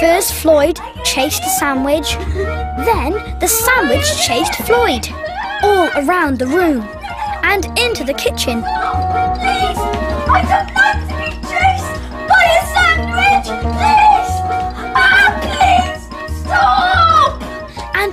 First, Floyd chased the sandwich. Then, the sandwich chased Floyd. All around the room and into the kitchen. Oh, please! I don't like to be chased by a sandwich! Please! Ah, please! Stop! And